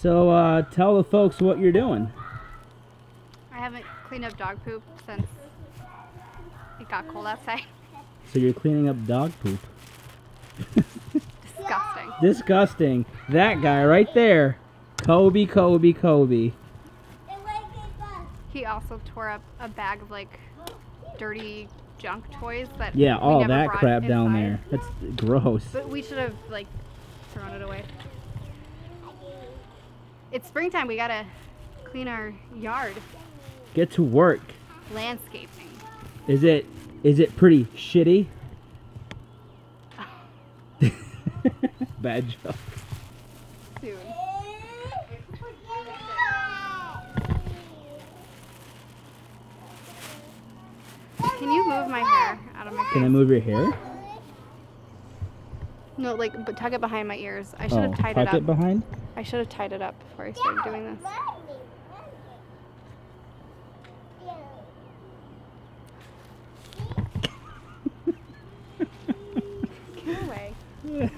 So uh, tell the folks what you're doing. I haven't cleaned up dog poop since it got cold outside. So you're cleaning up dog poop. Disgusting. Disgusting. That guy right there. Kobe, Kobe, Kobe. He also tore up a bag of like dirty junk toys that Yeah, we all that crap down there. That's gross. But we should have like thrown it away. It's springtime. We gotta clean our yard, Get to work. landscaping. Is it is it pretty shitty? Bad joke. Soon. Can you move my hair out of my face? Can I move your hair? No, like, but tuck it behind my ears. I should Oh, have tied it tuck up. it behind. I should have tied it up before I started doing this. Get away. A minute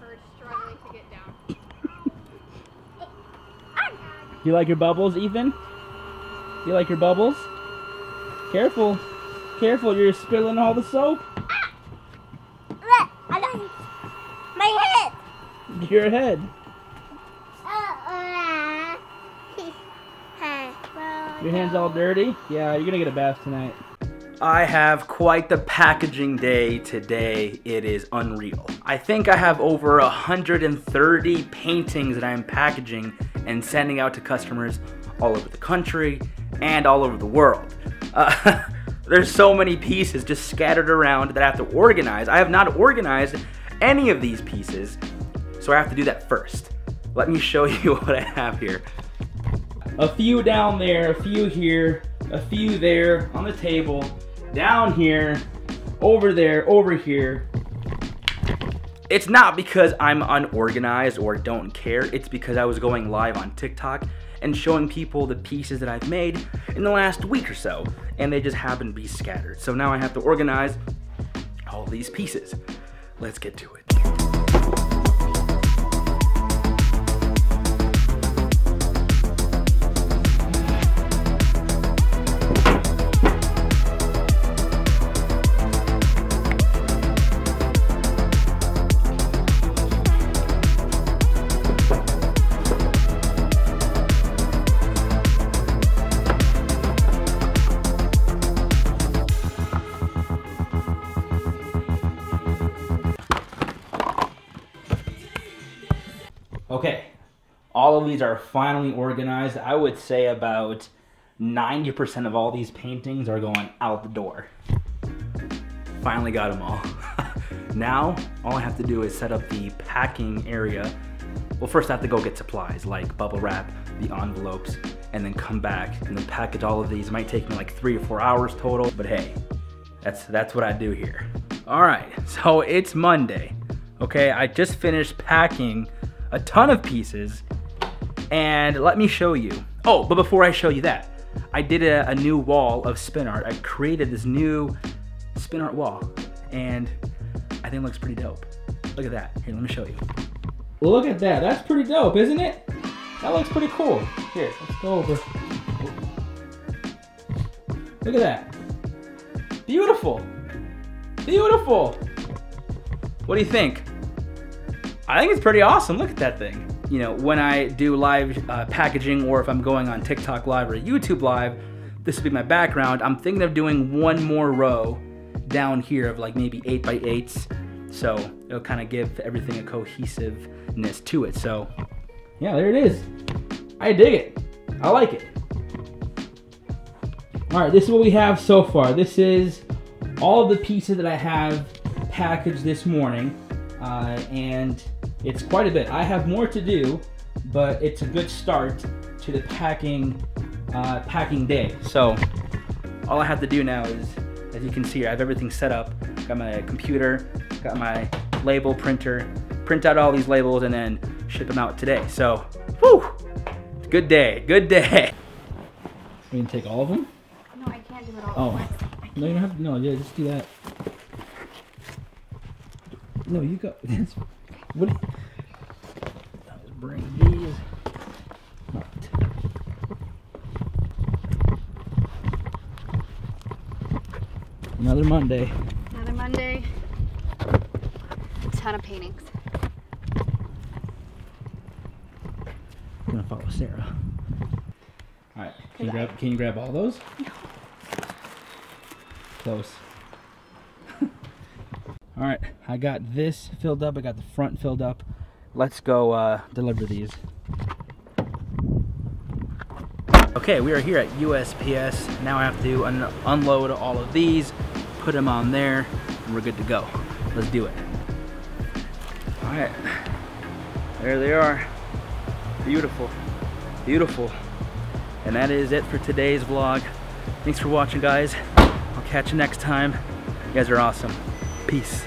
for struggling to get down. You like your bubbles, Ethan? You like your bubbles? Careful. Careful, you're spilling all the soap. Ah! My head. Your head. Your hand's all dirty? Yeah, you're gonna get a bath tonight. I have quite the packaging day today. It is unreal. I think I have over 130 paintings that I'm packaging and sending out to customers all over the country and all over the world. Uh, there's so many pieces just scattered around that I have to organize. I have not organized any of these pieces, so I have to do that first. Let me show you what I have here. A few down there, a few here, a few there on the table, down here, over there, over here. It's not because I'm unorganized or don't care, it's because I was going live on TikTok and showing people the pieces that I've made in the last week or so, and they just happen to be scattered. So now I have to organize all these pieces. Let's get to it. All of these are finally organized. I would say about 90% of all these paintings are going out the door. Finally got them all. now, all I have to do is set up the packing area. Well, first I have to go get supplies like bubble wrap, the envelopes, and then come back and then package all of these. It might take me like three or four hours total, but hey, that's that's what I do here. All right, so it's Monday. Okay, I just finished packing a ton of pieces, and let me show you. Oh, but before I show you that, I did a, a new wall of spin art. I created this new spin art wall, and I think it looks pretty dope. Look at that. Here, let me show you. Look at that. That's pretty dope, isn't it? That looks pretty cool. Here, let's go over. Look at that. Beautiful. Beautiful. What do you think? I think it's pretty awesome. Look at that thing. You know, when I do live uh, packaging or if I'm going on TikTok live or YouTube live, this would be my background. I'm thinking of doing one more row down here of like maybe eight by eights. So it'll kind of give everything a cohesiveness to it. So yeah, there it is. I dig it. I like it. All right, this is what we have so far. This is all the pieces that I have packaged this morning, uh, and it's quite a bit. I have more to do, but it's a good start to the packing uh, packing day. So all I have to do now is, as you can see, here, I have everything set up. Got my computer, got my label printer, print out all these labels, and then ship them out today. So, whew, good day, good day. You can take all of them. No, I can't do it all. Oh. No, you don't have to. No, yeah, just do that. No, you go. What? Bring these. Another Monday. Another Monday. A ton of paintings. I'm gonna follow Sarah. Alright, can you grab can you grab all those? Close. Alright, I got this filled up, I got the front filled up. Let's go uh, deliver these. Okay, we are here at USPS. Now I have to un unload all of these, put them on there, and we're good to go. Let's do it. Alright, there they are. Beautiful, beautiful. And that is it for today's vlog. Thanks for watching, guys. I'll catch you next time. You guys are awesome. Peace.